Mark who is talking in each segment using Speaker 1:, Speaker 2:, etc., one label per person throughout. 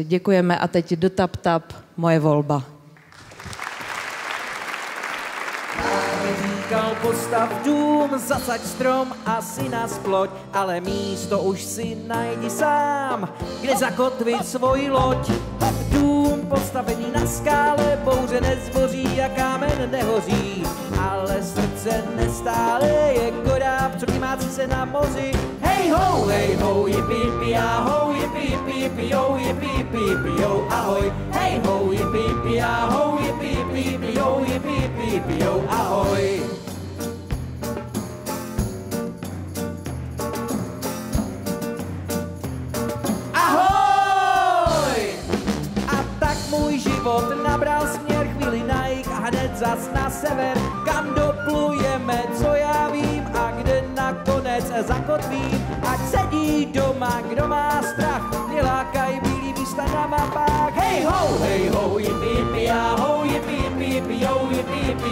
Speaker 1: Děkujeme a teď do tap tap moje volba.
Speaker 2: Říkal postav dům, zasaď strom a si na sploť, ale místo už si najdi sám, kde zakotvit svoji loď. Dům postavený na skále, bouře nezboří a kámen nehoří, ale srdce nestále je koráb, co kymácí se na moři. Hej ho, hej ho, jipi, jipi, ahoj, jipi, jipi, jipi, jo, jipi, jipi, jipi, jo, ahoj. Hej ho, jipi, jipi, ahoj, jipi, jipi, jipi, jo, jipi, jipi, jipi, jo. Ahoj! Hned zas na sever, kam doplujeme, co já vím a kde nakonec zakotvím. Ať sedí doma, kdo má strach, nelákaj bílý místa na mapách. Hej ho, hej ho, jipi, jipi, ahoj, jipi, jipi, jipi, jo, jipi, jipi,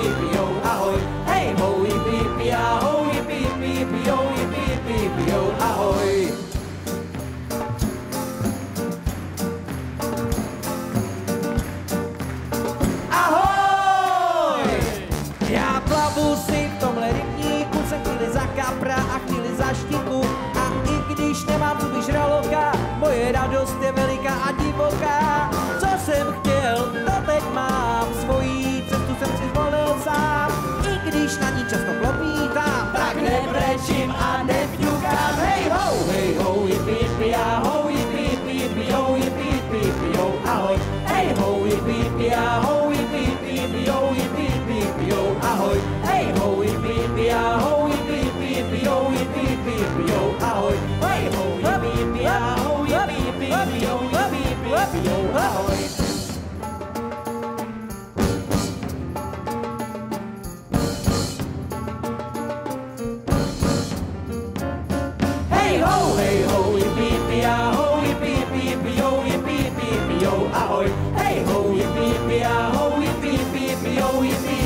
Speaker 2: radost je veliká a divoká. Co jsem chtěl, to teď mám, svojí cestu jsem si zvolil sám. I když na ní často klopítám, tak nebrečím a nevňukám. Hej ho, hej ho, jipi, jipi, ahoj, jipi, jipi, jipi, jo, jipi, jipi, jipi, jo, ahoj. Hej ho, jipi, jipi, ahoj, jipi, jipi, jipi, jo, jipi, jipi, jipi, jo, ahoj. Hej ho, jipi, hey ho, yippee yippee ah, ho, yippee yippee yippee, oh yippee.